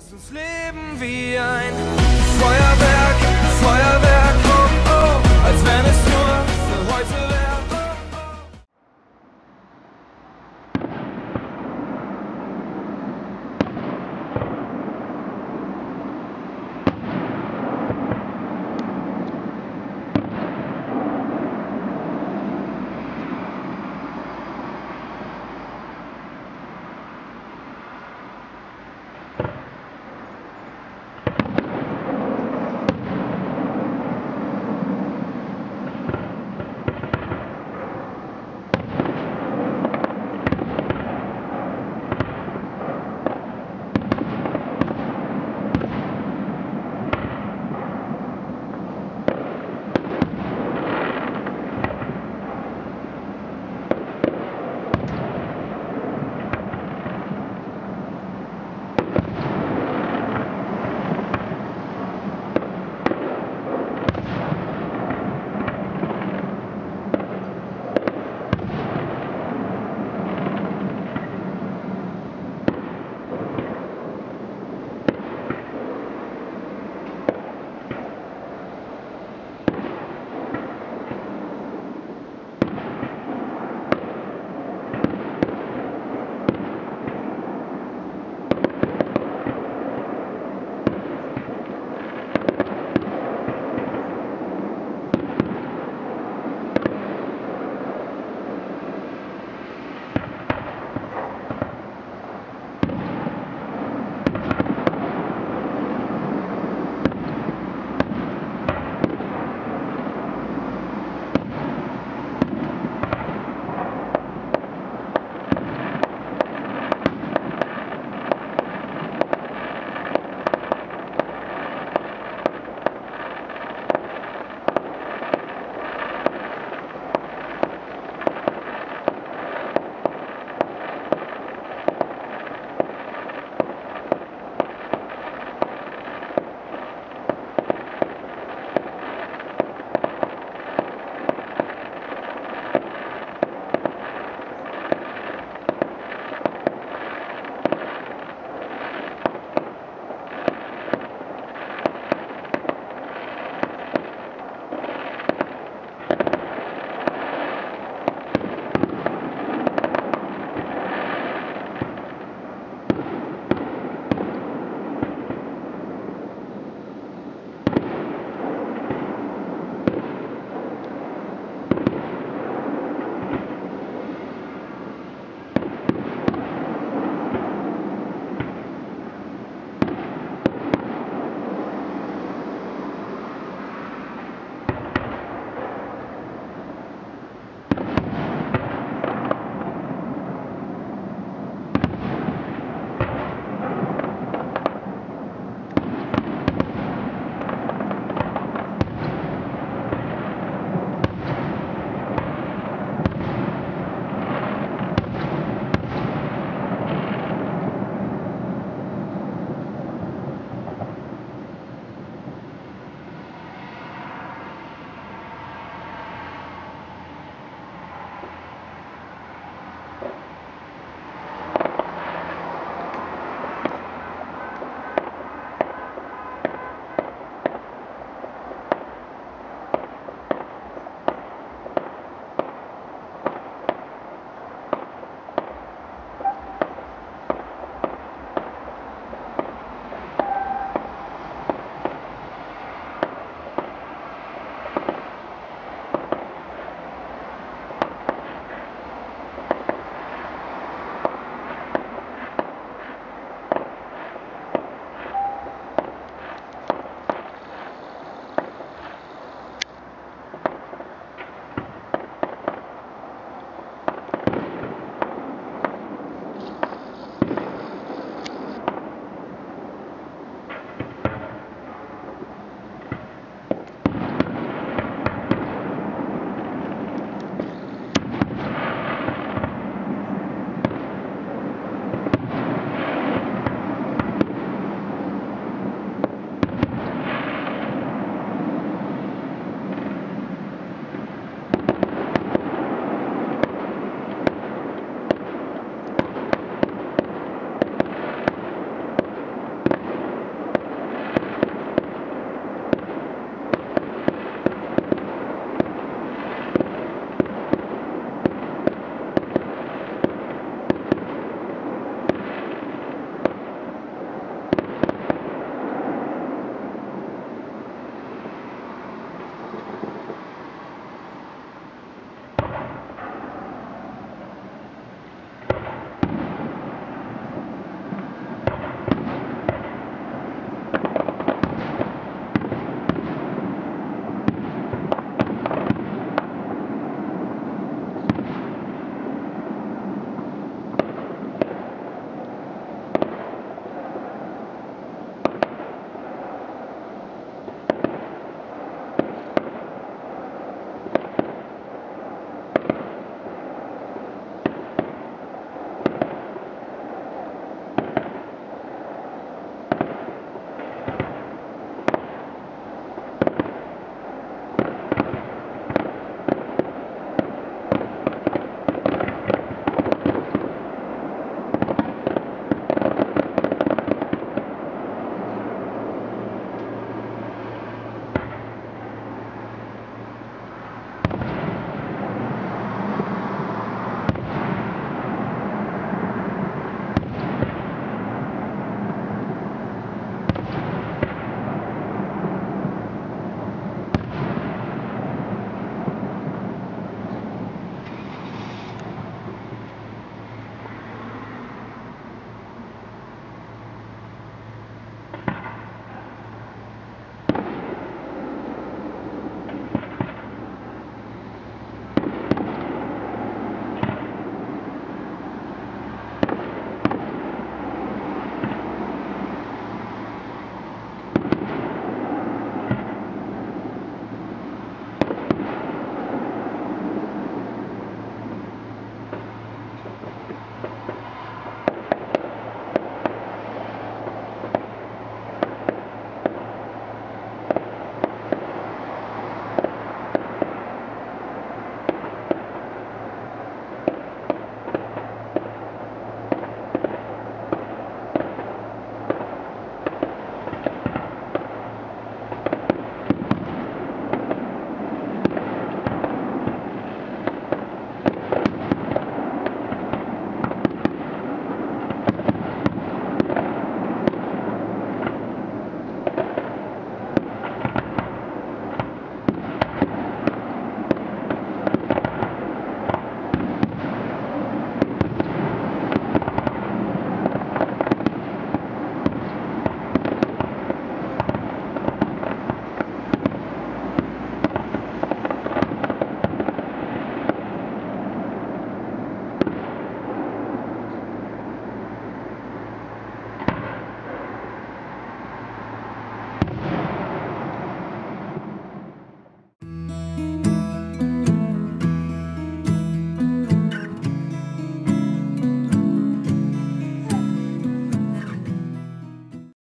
Lass uns leben wie ein Feuerwerk.